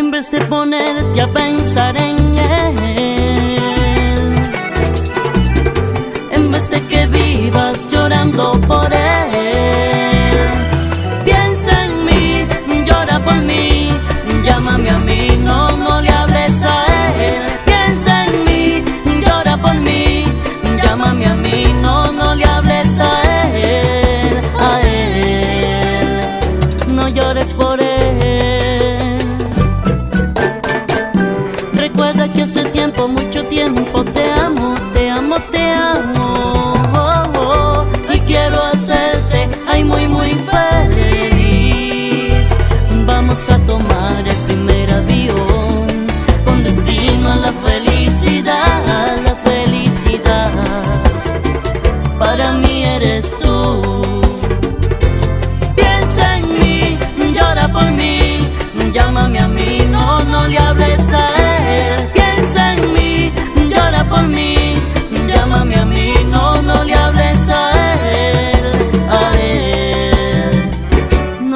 en vez de ponerte a pensar en él. En vez de que hace tiempo, mucho tiempo te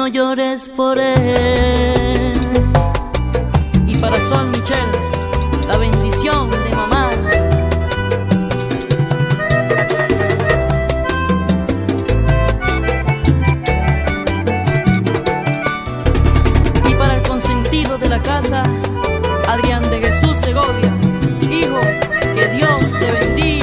no llores por él. Y para Sol Michel, la bendición de mamá. Y para el consentido de la casa, Adrián de Jesús Segovia, hijo, que Dios te bendiga.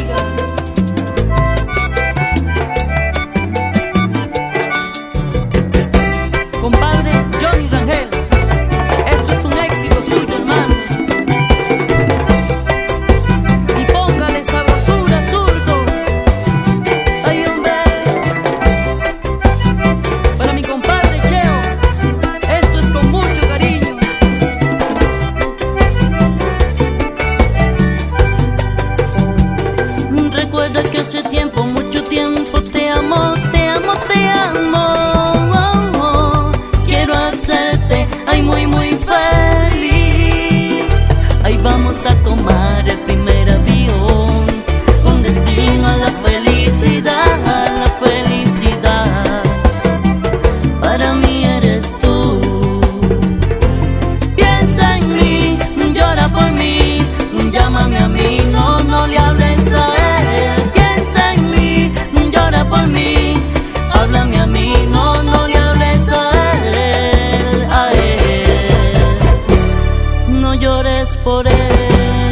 que hace tiempo, mucho tiempo te amo, te amo, te amo. Oh. oh. Quiero hacerte, ay, muy, muy feliz. Ay, vamos a tomar. llores por él.